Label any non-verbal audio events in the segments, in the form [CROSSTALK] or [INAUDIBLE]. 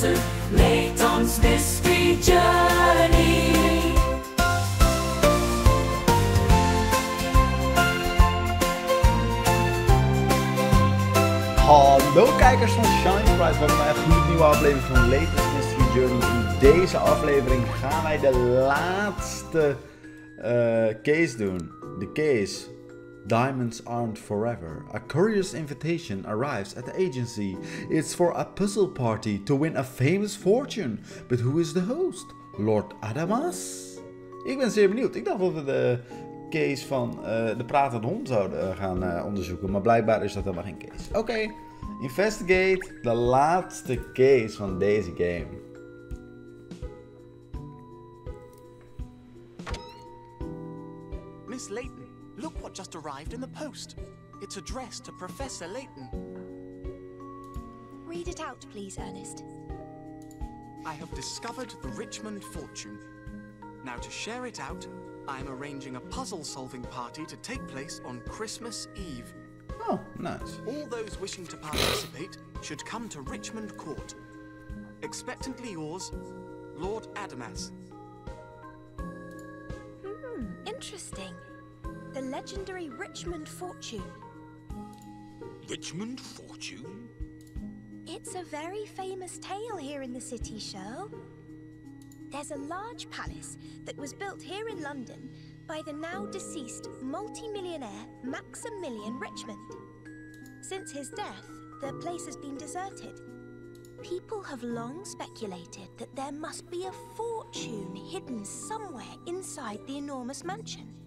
Layton's Mystery Journey. Hallo kijkers van Shine Bright, welkom bij een gloednieuwe aflevering van Latest Mystery Journey. In deze aflevering gaan wij de laatste eh, case doen. De case Diamonds Aren't Forever. A curious invitation arrives at the agency. It's for a puzzle party to win a famous fortune. But who is the host? Lord Adamas? Ik ben zeer benieuwd. Ik dacht dat we de case van eh, de pratende hond zouden eh, gaan eh, onderzoeken. Maar blijkbaar is dat helemaal geen case. Oké, investigate de laatste case van deze game. Miss Layton, look what just arrived in the post. It's addressed to Professor Layton. Read it out, please, Ernest. I have discovered the Richmond fortune. Now, to share it out, I am arranging a puzzle solving party to take place on Christmas Eve. Oh, nice. All those wishing to participate should come to Richmond Court. Expectantly yours, Lord Adamas. Hmm, interesting. The legendary Richmond fortune. Richmond Fortune? It's a very famous tale here in the city, Sherl. There's a large palace that was built here in London by the now deceased multi-millionaire Maximilian Richmond. Since his death, the place has been deserted. People have long speculated that there must be a fortune hidden somewhere inside the enormous mansion.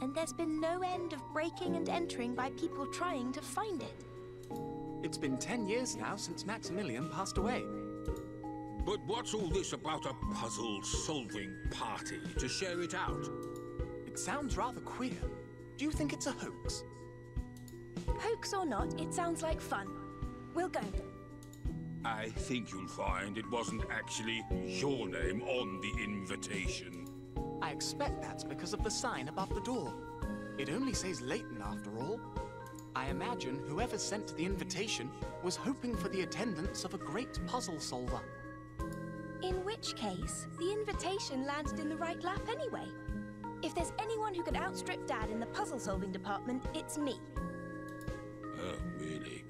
And there's been no end of breaking and entering by people trying to find it. It's been ten years now since Maximilian passed away. But what's all this about a puzzle solving party to share it out? It sounds rather queer. Do you think it's a hoax? Hoax or not, it sounds like fun. We'll go. I think you'll find it wasn't actually your name on the invitation. I expect that's because of the sign above the door. It only says Layton, after all. I imagine whoever sent the invitation was hoping for the attendance of a great puzzle solver. In which case, the invitation landed in the right lap anyway. If there's anyone who could outstrip Dad in the puzzle solving department, it's me. Oh, really?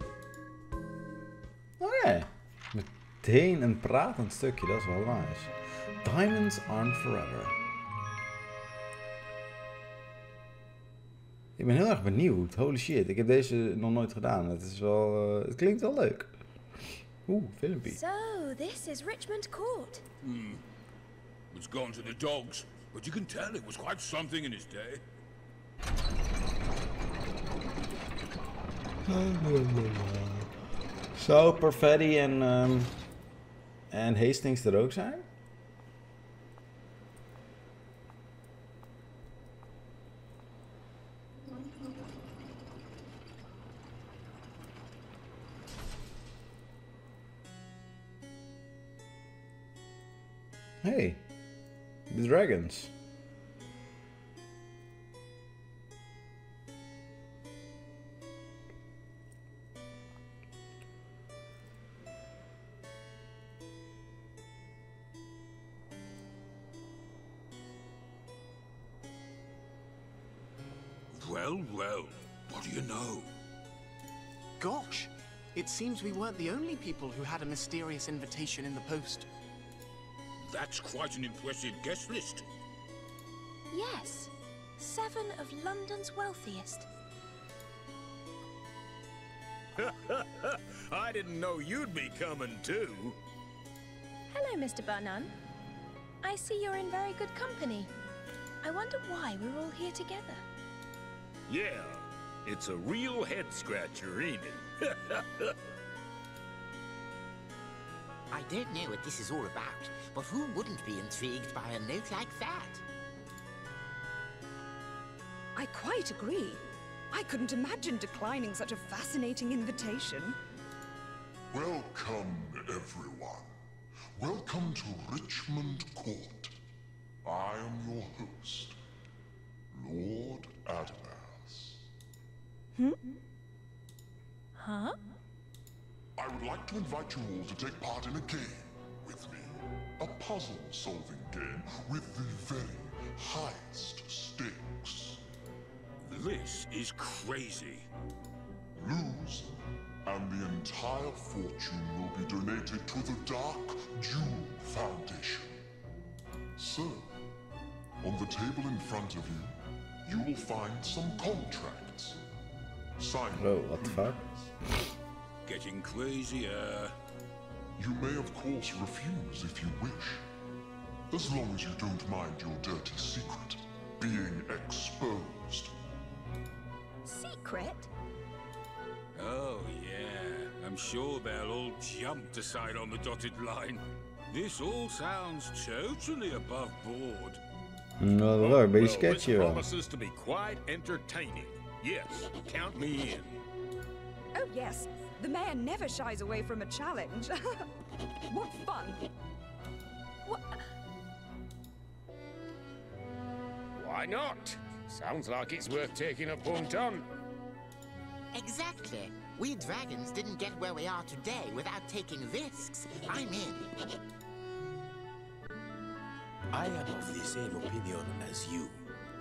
Oh, Oké. Meteen een pratend stukje, dat is wel nice. Diamonds aren't forever. Ik ben heel erg benieuwd. Holy shit, ik heb deze nog nooit gedaan. Het, is wel, eh, het klinkt wel leuk. Oeh, filmpje. So, this is Richmond Court. It's gone to the dogs, but you can tell it was quite something in his day. [LAUGHS] Zou Perfetti en, ehm, en Hastings er ook zijn? Hey, the dragons. Well, well, what do you know? Gosh, it seems we weren't the only people who had a mysterious invitation in the post. That's quite an impressive guest list. Yes, seven of London's wealthiest. [LAUGHS] I didn't know you'd be coming too. Hello, Mr. Barnum. I see you're in very good company. I wonder why we're all here together. Yeah, it's a real head scratcher, ain't it? [LAUGHS] I don't know what this is all about, but who wouldn't be intrigued by a note like that? I quite agree. I couldn't imagine declining such a fascinating invitation. Welcome, everyone. Welcome to Richmond Court. I am your host, Lord Adamas. Hmm? Huh? I would like to invite you all to take part in a game. With me. A puzzle solving game with the very highest stakes. This is crazy. Lose, and the entire fortune will be donated to the Dark Jewel Foundation. So, on the table in front of you, you will find some contracts. Sign Bro, what the fuck? Getting crazier. You may, of course, refuse if you wish. As long as you don't mind your dirty secret being exposed. Secret? Oh, yeah. I'm sure they'll all jump to sign on the dotted line. This all sounds totally above board. Nou, dat wel een beetje Well, this sketchy wel. promises to be quite entertaining. Yes, count me in. Oh, yes. The mayor never shies away from a challenge. [LAUGHS] what fun! What? Why not? Sounds like it's worth taking a punt on. Exactly. We dragons didn't get where we are today without taking risks. I'm in. I am of the same opinion as you.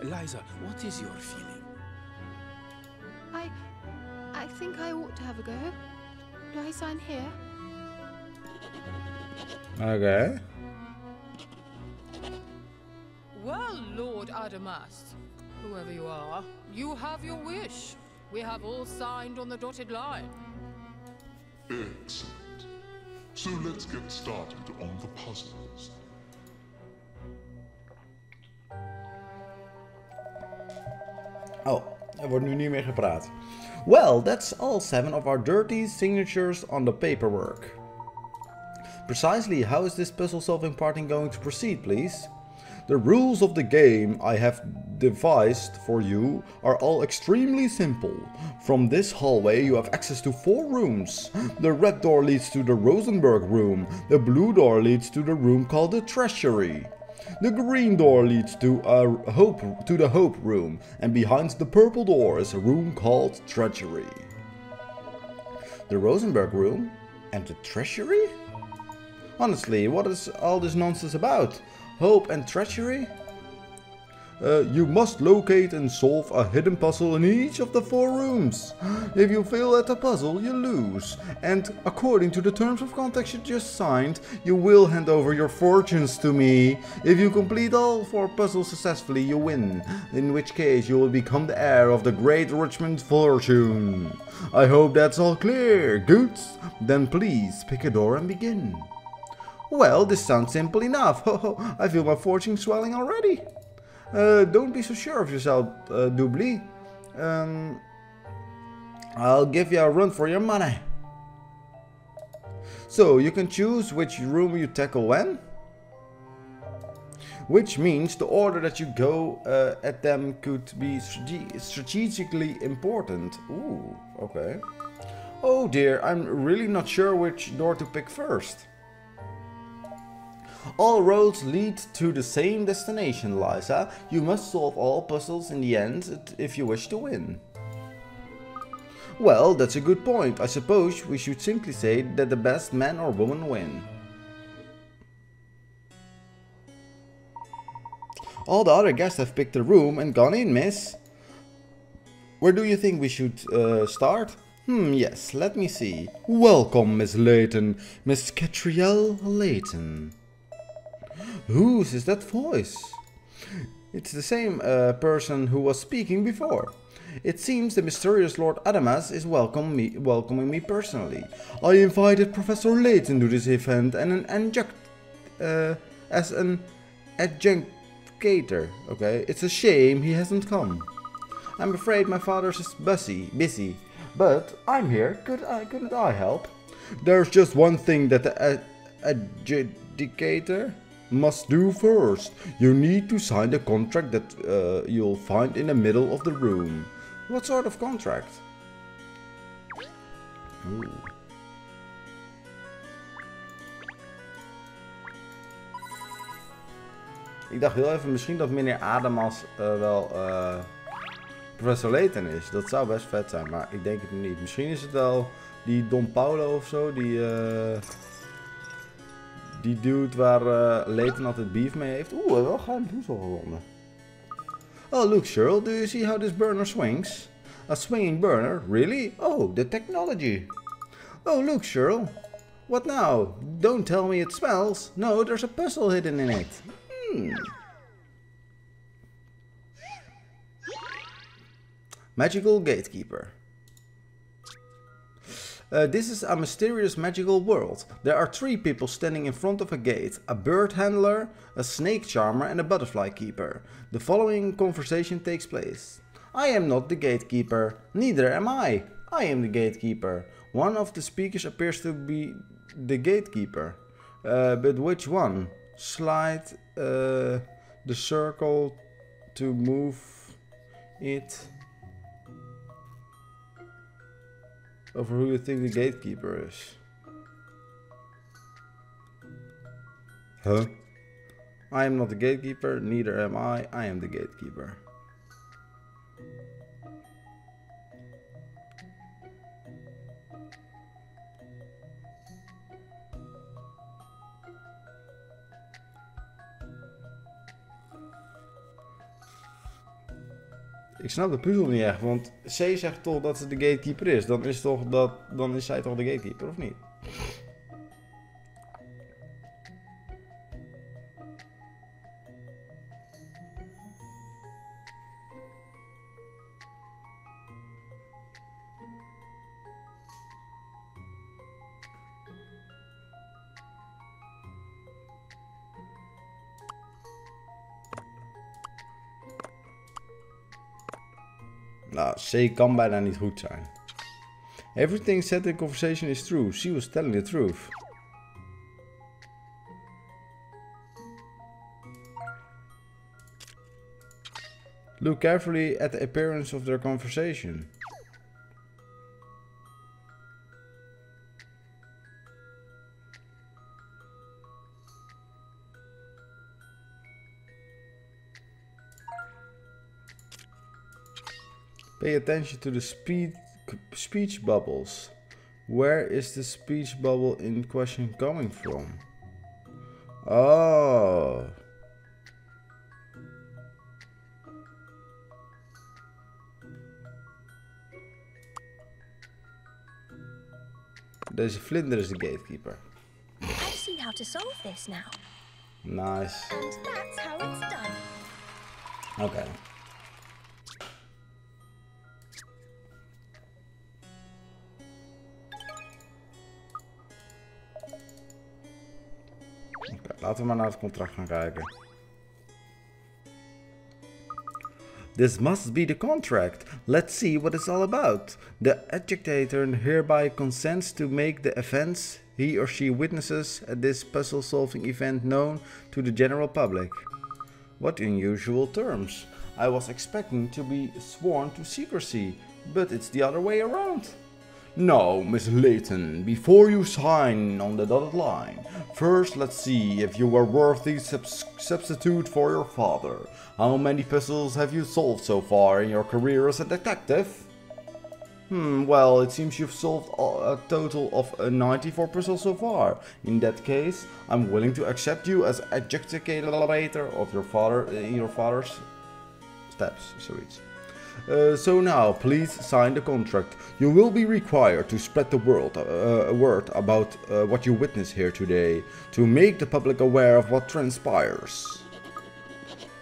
Liza, what is your feeling? I. I think I ought to have a go. Do I sign here? Okay. Well, Lord Adamas, whoever you are, you have your wish. We have all signed on the dotted line. Excellent. So let's get started on the puzzles. Oh, er wordt nu niet meer gepraat. Well, that's all seven of our dirty signatures on the paperwork. Precisely how is this puzzle solving party going to proceed, please? The rules of the game I have devised for you are all extremely simple. From this hallway you have access to four rooms. The red door leads to the Rosenberg room, the blue door leads to the room called the Treasury. The green door leads to a hope to the Hope room, and behind the purple door is a room called Treachery. The Rosenberg room and the Treasury? Honestly, what is all this nonsense about? Hope and treachery? Uh, you must locate and solve a hidden puzzle in each of the four rooms. [GASPS] If you fail at the puzzle, you lose. And according to the terms of contract you just signed, you will hand over your fortunes to me. If you complete all four puzzles successfully, you win. In which case, you will become the heir of the great Richmond fortune. I hope that's all clear. Good? Then please pick a door and begin. Well, this sounds simple enough. [LAUGHS] I feel my fortune swelling already. Uh, don't be so sure of yourself, uh, Dubley. Um, I'll give you a run for your money. So, you can choose which room you tackle when. Which means the order that you go uh, at them could be strate- strategically important. Ooh, okay. Oh dear, I'm really not sure which door to pick first. All roads lead to the same destination, Liza. You must solve all puzzles in the end if you wish to win. Well, that's a good point. I suppose we should simply say that the best man or woman win. All the other guests have picked a room and gone in, miss. Where do you think we should uh, start? Hmm, yes, let me see. Welcome, Miss Layton. Miss Katrielle Layton. Whose is that voice? It's the same uh, person who was speaking before. It seems the mysterious Lord Adamas is welcome me, welcoming me personally. I invited Professor Layton to this event and an adjunct, uh, as an adjunctator. Okay, it's a shame he hasn't come. I'm afraid my father's is busy, busy, but I'm here. Could I, couldn't I help? There's just one thing that the adjudicator must do first. You need to sign the contract that uh, you'll find in the middle of the room. What sort of contract? Ooh. Ik dacht heel even misschien dat meneer Adamas uh, wel uh, Professor Layton is. Dat zou best vet zijn, maar ik denk het niet. Misschien is het wel die Don Paulo of zo, die... Uh, die dude waar uh, Leighton altijd beef mee heeft. Oeh, wel geheim puzzel gewonnen. Oh, look, Cheryl, do you see how this burner swings? A swinging burner? Really? Oh, the technology. Oh, look, Cheryl. What now? Don't tell me it smells. No, there's a puzzle hidden in it. Hmm. Magical Gatekeeper. Uh, this is a mysterious magical world. There are three people standing in front of a gate. A bird handler, a snake charmer and a butterfly keeper. The following conversation takes place. I am not the gatekeeper. Neither am I. I am the gatekeeper. One of the speakers appears to be the gatekeeper. Uh, but which one? Slide uh, the circle to move it over who you think the gatekeeper is. Huh? I am not the gatekeeper, neither am I. I am the gatekeeper. Ik snap de puzzel niet echt, want C zegt toch dat ze de gatekeeper is. Dan is, toch dat, dan is zij toch de gatekeeper, of niet? Nou, C kan bijna niet goed zijn. Everything said in conversation is true. She was telling the truth. Look carefully at the appearance of their conversation. Pay attention to the speed, speech bubbles. Where is the speech bubble in question coming from? Oh. Deze vlinder is de gatekeeper. I see how to solve this now. Nice. And that's how it's done. Okay. Laten we maar naar het contract gaan kijken. This must be the contract. Let's see what it's all about. The adjudicator hereby consents to make the events he or she witnesses at this puzzle solving event known to the general public. What unusual terms. I was expecting to be sworn to secrecy, but it's the other way around. Now, Miss Layton, before you sign on the dotted line, first let's see if you were worthy subs substitute for your father. How many puzzles have you solved so far in your career as a detective? Hmm, well, it seems you've solved a total of uh, 94 puzzles so far. In that case, I'm willing to accept you as adjudicator of your father, uh, your father's steps. Zoiets. Uh, so now, please sign the contract. You will be required to spread the world, uh, word about uh, what you witness here today, to make the public aware of what transpires.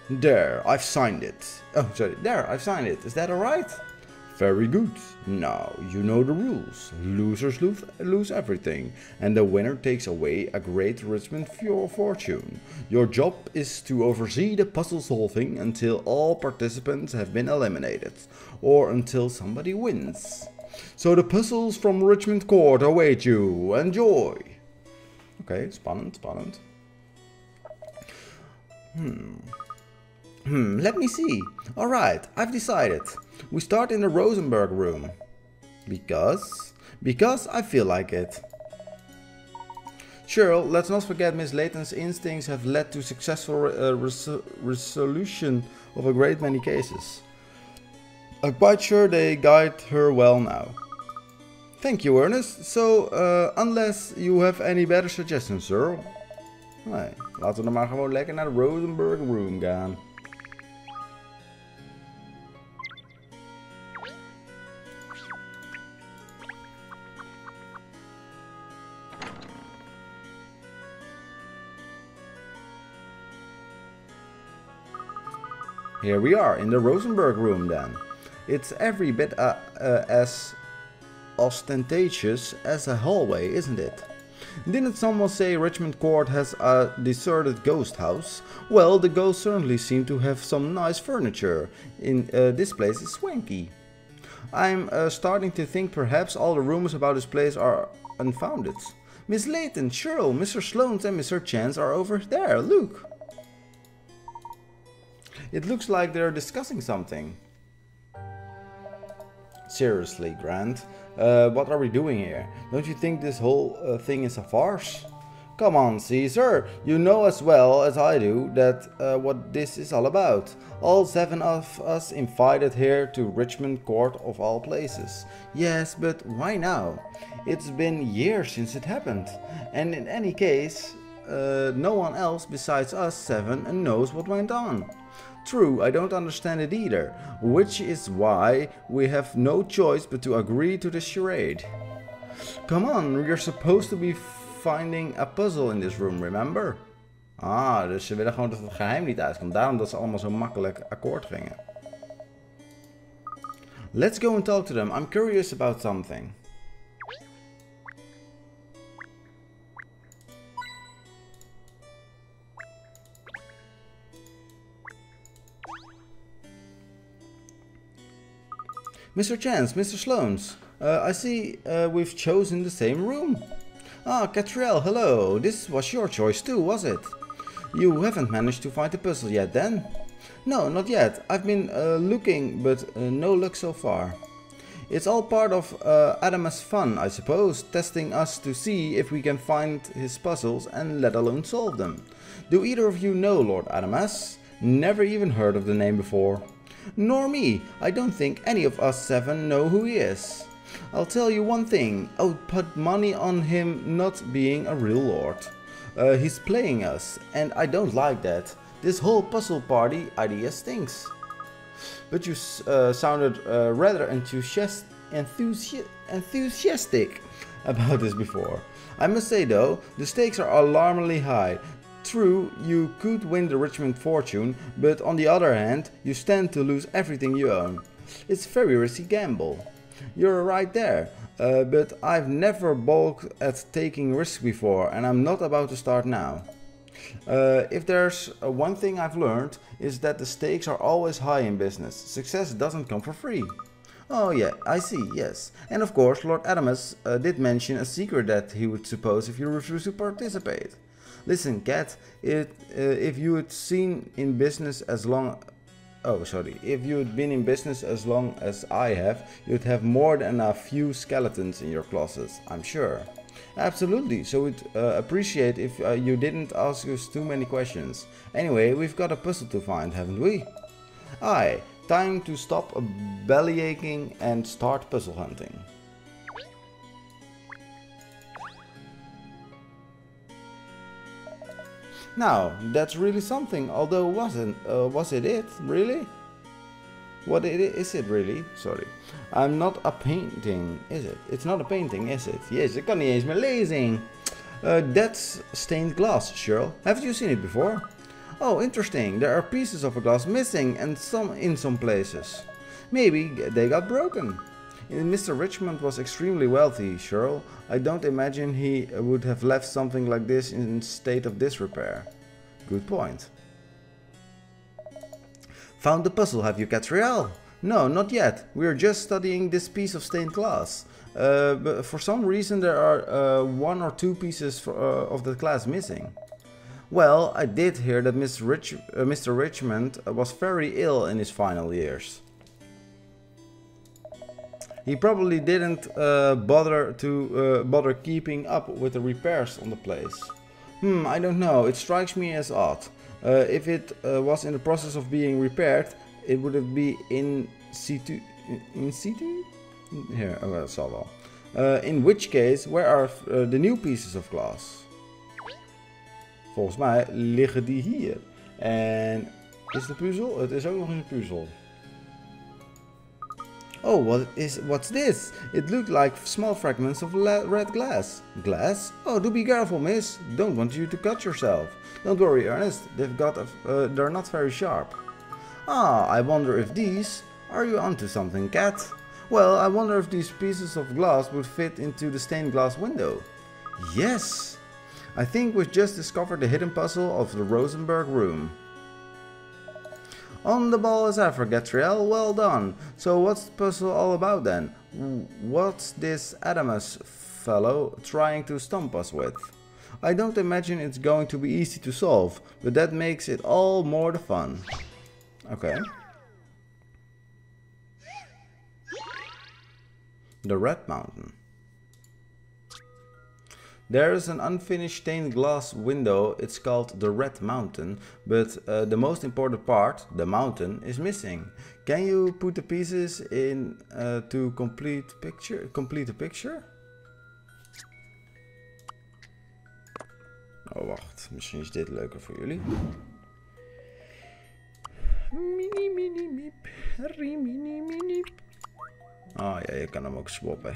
There, I've signed it. Oh, sorry, there, I've signed it. Is that alright? Very good. Now, you know the rules. Losers lose, lose everything, and the winner takes away a great Richmond fortune. Your job is to oversee the puzzle solving until all participants have been eliminated, or until somebody wins. So the puzzles from Richmond Court await you. Enjoy! Okay, spannend, spannend. Hmm. Hmm, let me see. Alright, I've decided. We start in the Rosenberg room. Because? Because I feel like it. Sherl, let's not forget Miss Layton's instincts have led to successful uh, res resolution of a great many cases. I'm quite sure they guide her well now. Thank you, Ernest. So, uh, unless you have any better suggestions, sir. Nee, laten we dan maar gewoon lekker naar de Rosenberg Room gaan. Here we are in the Rosenberg room then. It's every bit uh, uh, as ostentatious as a hallway, isn't it? Didn't someone say Richmond Court has a deserted ghost house? Well, the ghosts certainly seem to have some nice furniture. In uh, this place is swanky. I'm uh, starting to think perhaps all the rumors about this place are unfounded. Miss Layton, Sherl, Mr. Sloanes and Mr. Chance are over there, look. It looks like they're discussing something. Seriously, Grant, uh, what are we doing here? Don't you think this whole uh, thing is a farce? Come on, Caesar, you know as well as I do that uh, what this is all about. All seven of us invited here to Richmond Court of all places. Yes, but why now? It's been years since it happened. And in any case, uh, no one else besides us seven knows what went on. True, I don't understand it either, which is why we have no choice but to agree to the charade. Come on, we're supposed to be finding a puzzle in this room, remember? Ah, dus ze willen gewoon dat het geheim niet uitkomt. Daarom dat ze allemaal zo makkelijk akkoord gingen. Let's go and talk to them. I'm curious about something. Mr. Chance, Mr. Sloanes, uh, I see uh, we've chosen the same room. Ah, Katrielle, hello. This was your choice too, was it? You haven't managed to find the puzzle yet then? No, not yet. I've been uh, looking, but uh, no luck so far. It's all part of uh, Adamas' fun, I suppose, testing us to see if we can find his puzzles and let alone solve them. Do either of you know Lord Adamas? Never even heard of the name before. Nor me. I don't think any of us seven know who he is. I'll tell you one thing. I would put money on him not being a real lord. Uh, he's playing us, and I don't like that. This whole puzzle party idea stinks. But you uh, sounded uh, rather enthusiast enthusi enthusiastic about this before. I must say though, the stakes are alarmingly high. True, you could win the Richmond fortune, but on the other hand, you stand to lose everything you own. It's a very risky gamble. You're right there, uh, but I've never balked at taking risks before and I'm not about to start now. Uh, if there's uh, one thing I've learned is that the stakes are always high in business. Success doesn't come for free. Oh yeah, I see, yes. And of course Lord Adamas uh, did mention a secret that he would suppose if you refuse to participate. Listen, Cat, it, uh, if you had seen in business as long... Oh, sorry. If you had been in business as long as I have, you'd have more than a few skeletons in your closets I'm sure. Absolutely, so we'd uh, appreciate if uh, you didn't ask us too many questions. Anyway, we've got a puzzle to find, haven't we? Aye, time to stop bellyaching and start puzzle hunting. Now, that's really something, although wasn't, uh, was it it, really? What it is it really? Sorry. I'm not a painting, is it? It's not a painting, is it? Yes, ik kan niet eens meer. Uh, that's stained glass, Sherl. Haven't you seen it before? Oh, interesting. There are pieces of a glass missing and some in some places. Maybe they got broken. Mr. Richmond was extremely wealthy, Sherl. I don't imagine he would have left something like this in state of disrepair. Good point. Found the puzzle, have you, Katrielle? No, not yet. We're just studying this piece of stained glass. Uh, but for some reason there are uh, one or two pieces for, uh, of the glass missing. Well, I did hear that. Rich uh, Mr. Richmond was very ill in his final years. He probably didn't uh, bother to uh, bother keeping up with the repairs on the place. Hmm, I don't know. It strikes me as odd. Uh, if it uh, was in the process of being repaired, it would have be in situ. In situ? Here, oh, that's all. Uh, in which case, where are uh, the new pieces of glass? Volgens mij liggen die hier. En is een puzzel? Het is ook nog eens een puzzel. Oh, what is what's this? It looked like small fragments of red glass. Glass? Oh, do be careful, miss. Don't want you to cut yourself. Don't worry, Ernest. They've got a, uh, they're not very sharp. Ah, I wonder if these. Are you onto something, cat? Well, I wonder if these pieces of glass would fit into the stained glass window. Yes! I think we've just discovered the hidden puzzle of the Rosenberg room. On the ball as ever, Katrielle. Well done. So what's the puzzle all about then? What's this Adamas fellow trying to stump us with? I don't imagine it's going to be easy to solve, but that makes it all more the fun. Okay. The Red Mountain. There is an unfinished stained glass window, it's called the Red Mountain, but uh, the most important part, the mountain, is missing. Can you put the pieces in uh, to complete picture, complete the picture? Oh wacht, misschien is dit leuker voor jullie. Mini mini miep, rimini mini. Oh ja, je kan hem ook swappen.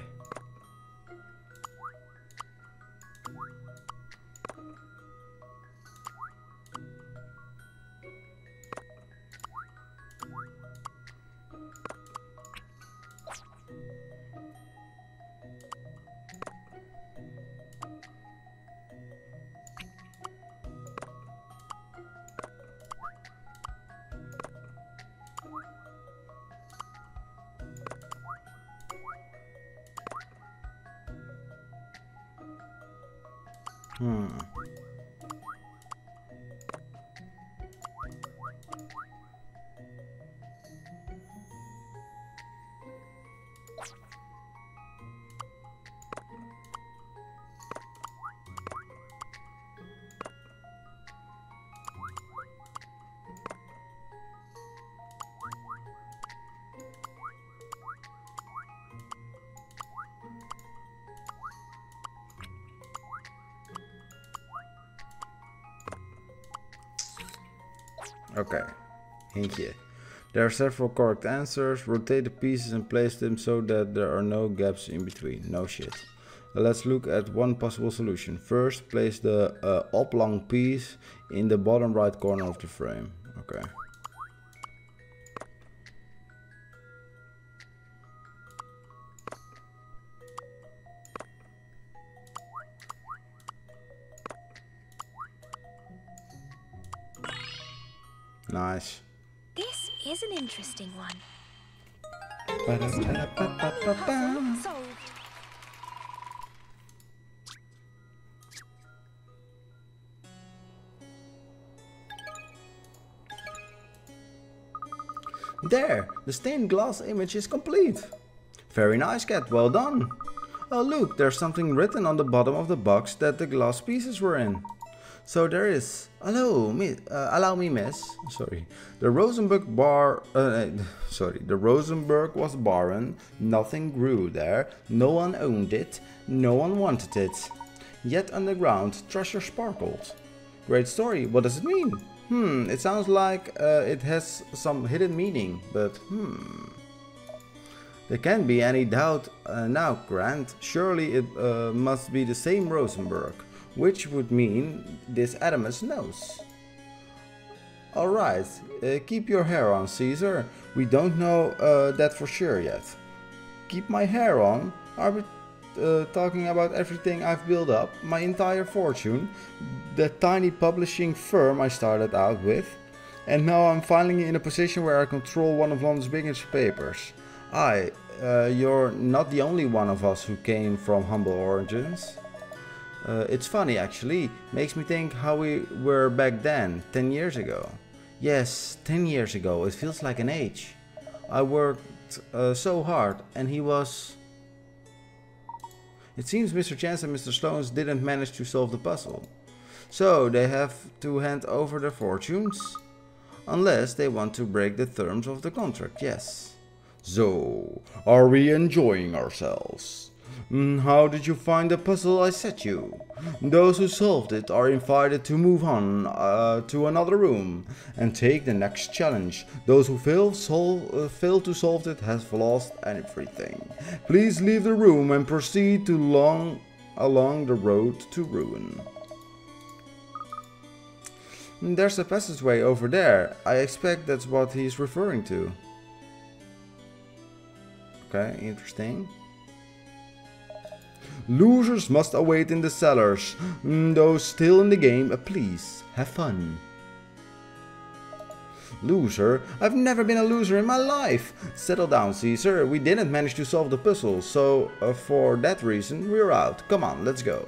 Hmm. Okay, hintje. There are several correct answers. Rotate the pieces and place them so that there are no gaps in between. No shit. Let's look at one possible solution. First, place the uh, oblong piece in the bottom right corner of the frame. Okay. Stained glass image is complete. Very nice, cat, well done. Oh look, there's something written on the bottom of the box that the glass pieces were in. So there is. Hello, me, uh, allow me, miss. Sorry. The Rosenberg bar. Uh, [LAUGHS] sorry. The Rosenberg was barren. Nothing grew there. No one owned it. No one wanted it. Yet underground, treasure sparkled. Great story. What does it mean? Hmm. It sounds like uh, it has some hidden meaning, but hmm. There can't be any doubt uh, now, Grant. Surely it uh, must be the same Rosenberg, which would mean this Adamas knows. Alright, uh, keep your hair on, Caesar. We don't know uh, that for sure yet. Keep my hair on? We uh, talking about everything I've built up? My entire fortune? That tiny publishing firm I started out with? And now I'm finally in a position where I control one of London's biggest papers. I, uh, you're not the only one of us who came from humble origins. Uh, it's funny actually, makes me think how we were back then, 10 years ago. Yes, 10 years ago, it feels like an age. I worked uh, so hard and he was. It seems Mr. Chance and Mr. Stones didn't manage to solve the puzzle. So they have to hand over their fortunes. Unless they want to break the terms of the contract, yes. So, are we enjoying ourselves? Mm, how did you find the puzzle I set you? Those who solved it are invited to move on uh, to another room and take the next challenge. Those who fail, uh, fail to solve it have lost everything. Please leave the room and proceed to long along the road to ruin. There's a passageway over there. I expect that's what he's referring to. Okay, interesting. Losers must await in the cellars. Mm, Those still in the game, please, have fun. Loser? I've never been a loser in my life. Settle down, Caesar. We didn't manage to solve the puzzle, so uh, for that reason, we're out. Come on, let's go.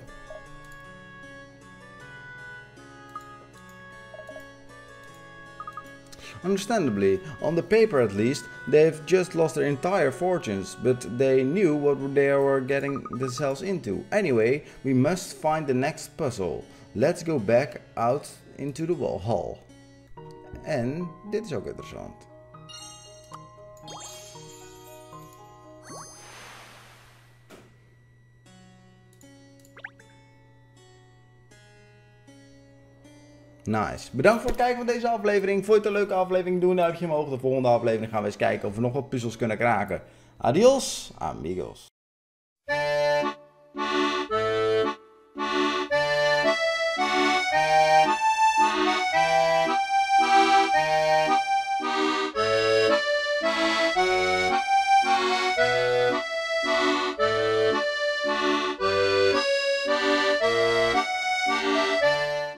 Understandably, on the paper at least, they've just lost their entire fortunes, but they knew what they were getting themselves into. Anyway, we must find the next puzzle. Let's go back out into the wall hall. En dit is ook interessant. Nice. Bedankt voor het kijken van deze aflevering. Vond je het een leuke aflevering? Doe een duimpje omhoog. De volgende aflevering gaan we eens kijken of we nog wat puzzels kunnen kraken. Adios, amigos.